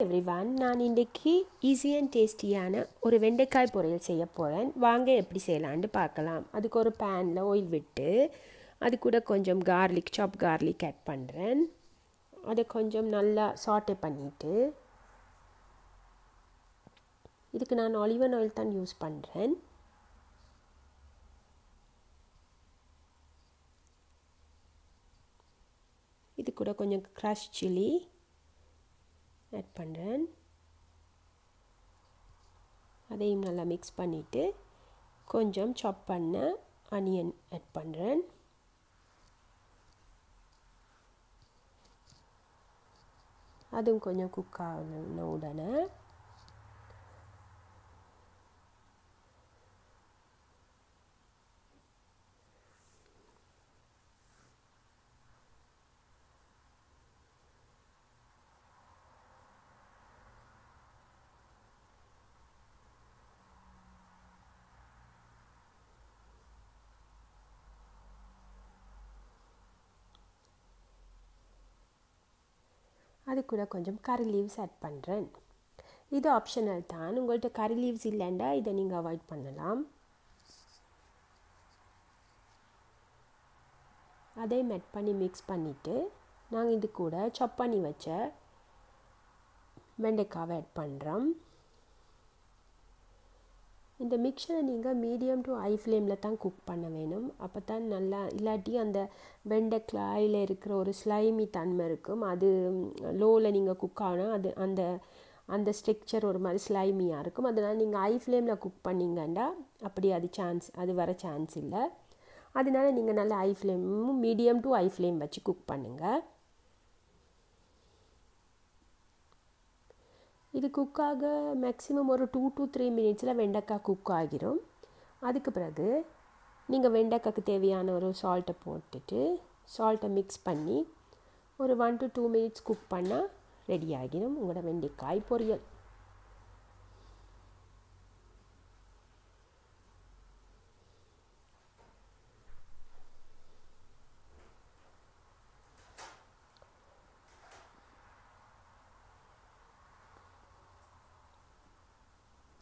Everyone நான் இன்றைக்கி easy and டேஸ்டியான ஒரு வெண்டைக்காய் பொரியல் செய்ய போகிறேன் வாங்க எப்படி செய்யலான்னு பார்க்கலாம். அதுக்கு ஒரு பேனில் ஆயில் விட்டு அது கூட கொஞ்சம் கார்லிக் சாப் கார்லிக் ஆட் பண்ணுறேன் அதை கொஞ்சம் நல்லா சாட்டே பண்ணிவிட்டு இதுக்கு நான் ஒலிவன் ஆயில் தான் யூஸ் பண்ணுறேன் இது கூட கொஞ்சம் க்ரஷ் சில்லி ஆட் பண்ணுறேன் அதையும் நல்லா மிக்ஸ் பண்ணிவிட்டு கொஞ்சம் சாப் பண்ண அனியன் ஆட் பண்ணுறேன் அதுவும் கொஞ்சம் குக் ஆகணும் உடனே அது கூட கொஞ்சம் கறி லீவ்ஸ் ஆட் பண்ணுறேன் இது ஆப்ஷனல் தான். உங்கள்கிட்ட கறி லீவ்ஸ் இல்லைண்டா இதை நீங்கள் அவாய்ட் பண்ணலாம். அதையும் மெட் பண்ணி மிக்ஸ் பண்ணிவிட்டு நாங்கள் இது கூட சப் பண்ணி வச்ச வெண்டைக்காவை ஆட் பண்ணுறோம் இந்த மிக்சரை நீங்கள் மீடியம் டு ஹை ஃப்ளேமில் தான் குக் பண்ண வேணும். அப்போ தான் நல்லா இல்லாட்டி அந்த வெண்டைக்காயில் இருக்கிற ஒரு ஸ்லைமி தன்மை இருக்கும். அது லோவில் நீங்கள் குக் ஆனால் அது அந்த அந்த ஸ்ட்ரக்சர் ஒரு மாதிரி ஸ்லைமியாக இருக்கும். அதனால் நீங்கள் ஹை ஃப்ளேமில் குக் பண்ணிங்கன்னா அப்படி அது சான்ஸ் அது வர சான்ஸ் இல்லை. அதனால நீங்கள் நல்லா ஹை ஃப்ளேமும் மீடியம் டு ஹை ஃப்ளேம் வச்சு குக் பண்ணுங்கள் இது குக்காக மேக்ஸிமம் ஒரு டூ டு த்ரீ மினிட்ஸில் வெண்டைக்காய் குக் ஆகிரும். அதுக்கு பிறகு நீங்கள் வெண்டைக்காய்க்கு தேவையான ஒரு சால்ட்டை போட்டுட்டு சால்ட்டை மிக்ஸ் பண்ணி ஒரு one to two minutes cook பண்ணால் ரெடி ஆகிடும் உங்களோட வெண்டைக்காய் பொரியல்.